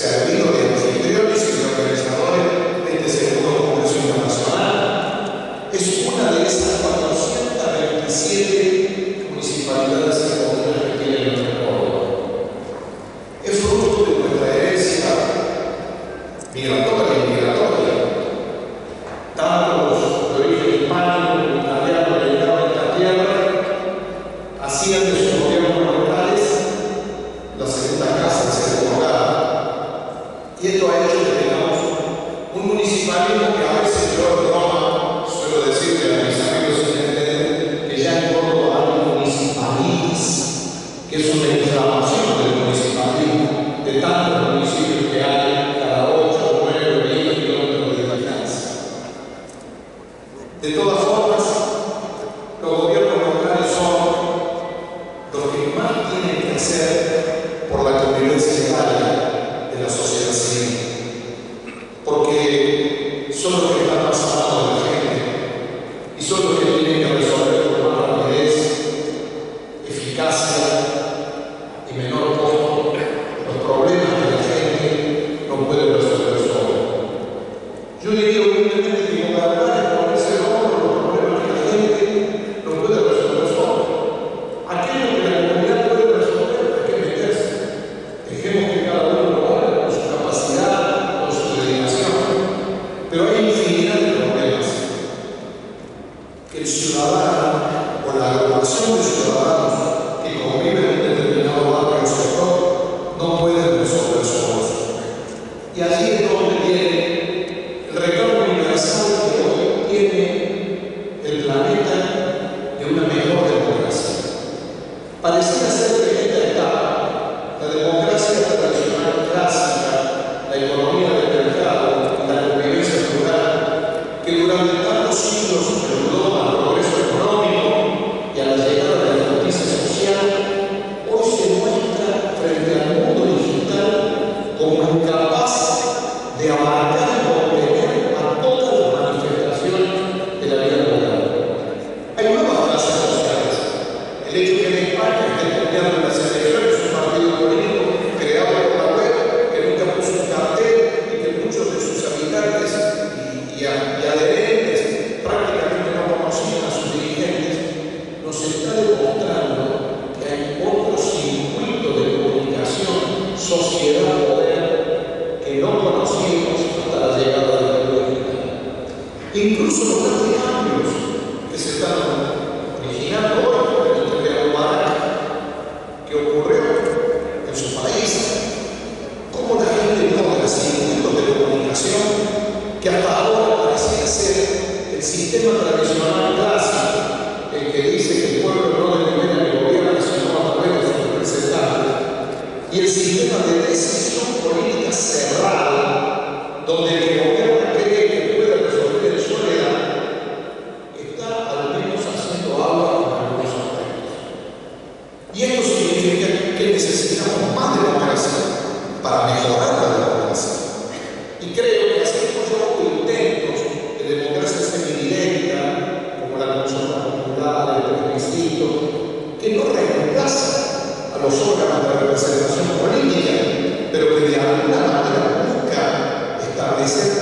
servido de anfitrión y los organizadores de este segundo Congreso Internacional, es una de esas 427 municipalidades secundarias que tiene nuestro pueblo. Es fruto de nuestra herencia migratoria y migratoria, tantos de origen hispánico, italiano, llegado a esta tierra, hacían de su De todas formas, As representación política, pero que de alguna manera busca establecer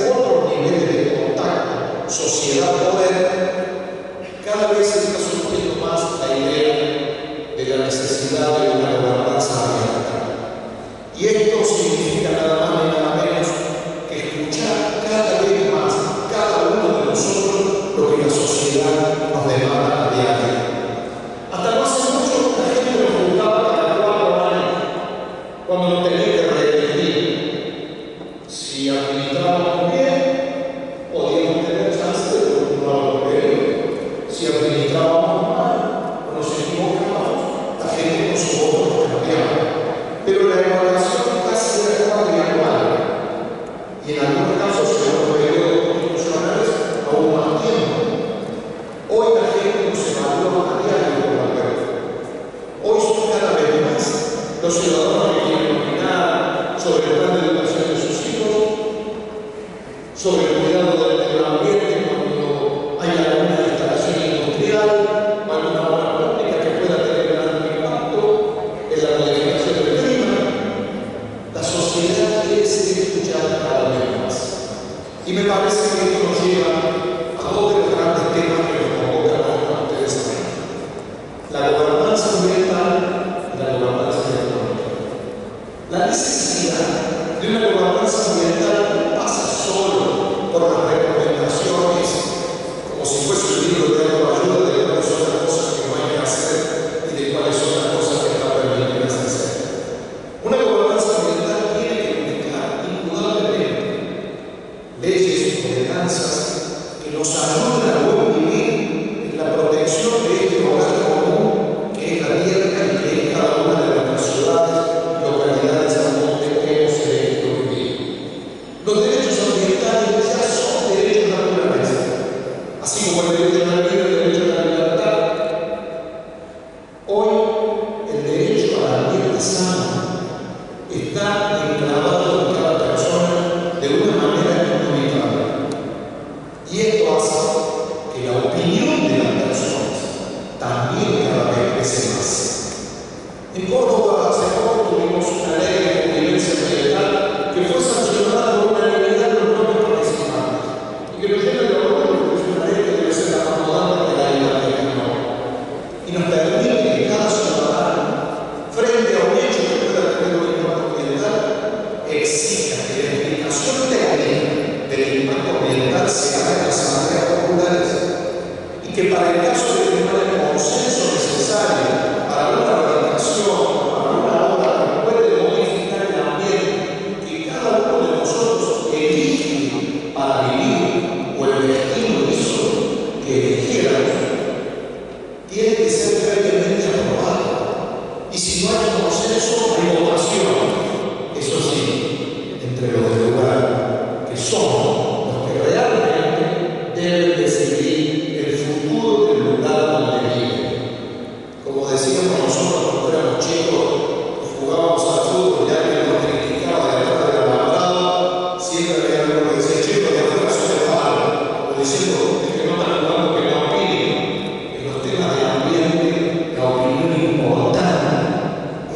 crece más. En Córdoba hace poco tuvimos una ley de convivencia vegetal que fue sancionada por unanimidad por los propios participantes y que nos llena de orgullo porque es una ley que debe ser la más moderna de la isla de Canadá y nos permite que cada ciudadano frente a un hecho que pueda tener un impacto ambiental exija que la explicación de la ley del impacto ambiental se haga en las asambleas populares y que para el caso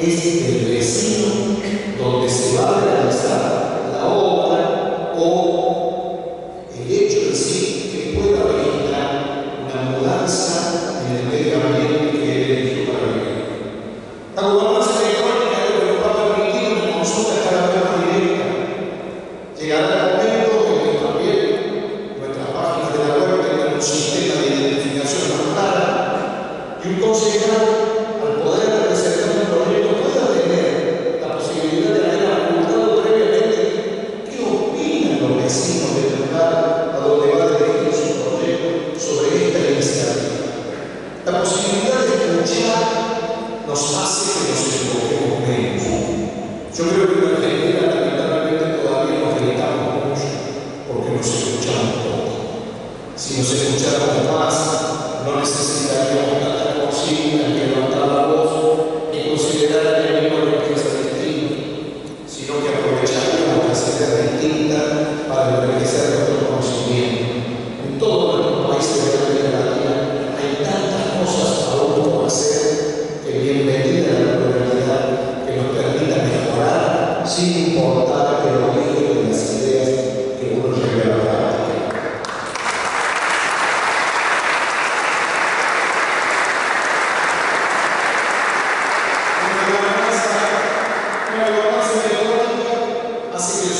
es el vecino donde se va a realizar la obra o el hecho en sí que pueda originar una mudanza en el medio ambiente que él eligió para vivir. La mudanza electrónica es lo que nos a permitir una consulta cada vez más directa. Llegará el momento en que también nuestras páginas de la web tengan un sistema de identificación más clara y un consejero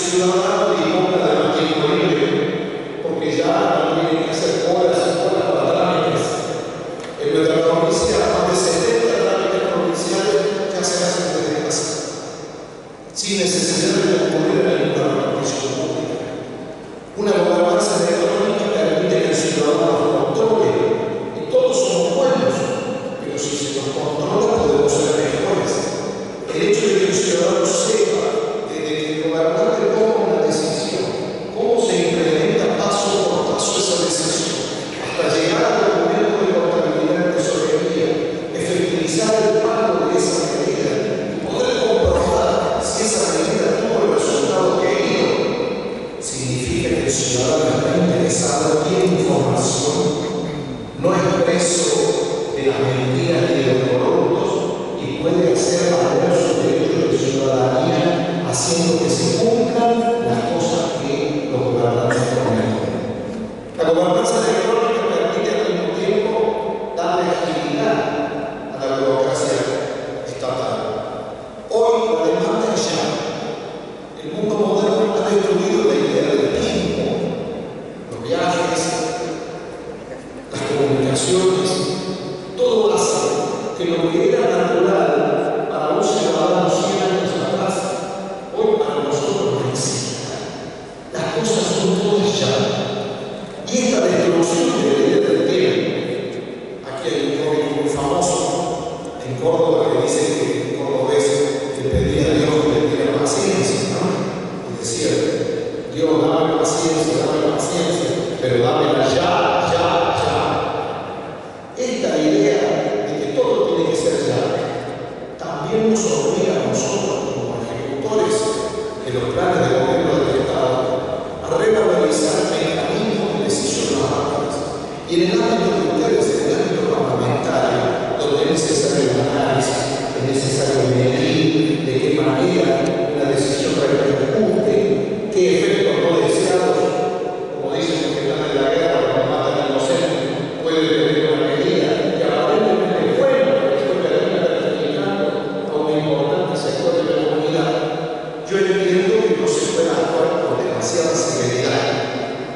ciudadano y libre, porque ya no tienen que hacer horas Lord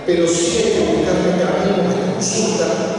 pero que buscar mecanismos de consulta